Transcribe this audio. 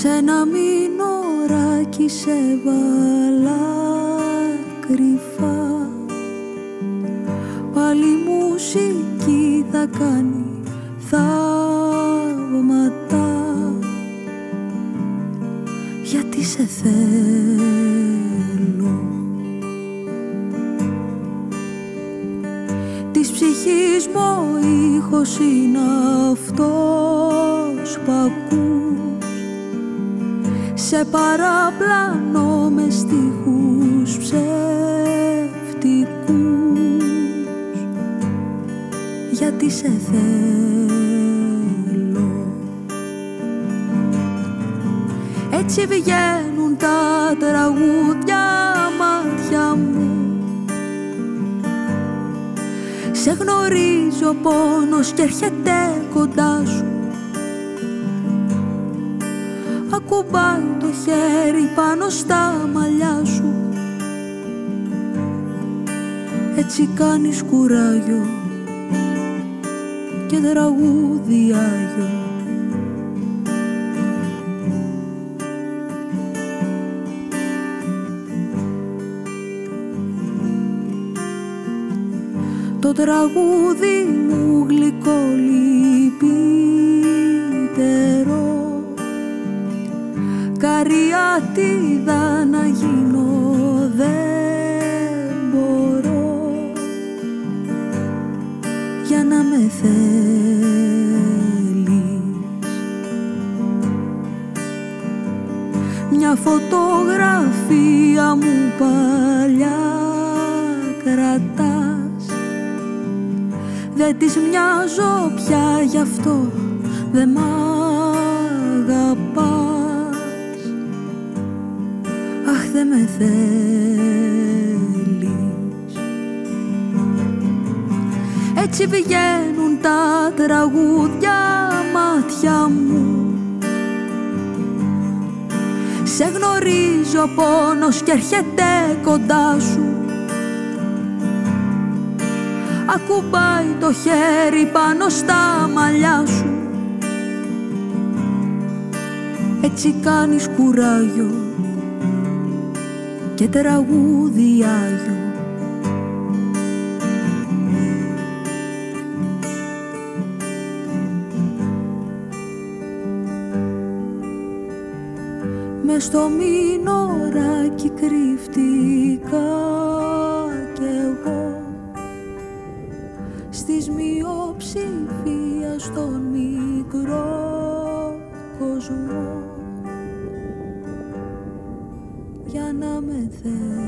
σε ένα μηνωράκι σε βάλα κρυφά. Πάλι μουσική θα κάνει θαύματα. Γιατί σε θέλω. Της ψυχής μου ο ήχος είναι αυτός που ακούς σε παραπλανώ με στίχους ψεύτικους. Γιατί σε θέλω. Έτσι βγαίνουν τα τραγούδια μάτια μου. Σε γνωρίζω πόνος και έρχεται κοντά σου Ακουμπάει το χέρι πάνω στα μαλλιά σου. Έτσι κάνεις κουράγιο και τραγούδι Άγιο Το τραγούδι μου γλυκό λυπητερό Καριάτιδα να γίνω δεν μπορώ Για να με θέλεις. Μια φωτογραφία μου παλιά κρατάς. Δεν της μοιάζω πια γι' αυτό δεν μ' με θέλεις. Έτσι βγαίνουν τα τραγούδια μάτια μου. Σε γνωρίζω πόνος και έρχεται κοντά σου. Ακουμπάει το χέρι πάνω στα μαλλιά σου. Έτσι κάνεις κουράγιο και τραγούδι Άγιο με στο μήνωράκι κρύφτηκα κι εγώ. Στις μειοψηφία στον μικρό κόσμο για να με θέλει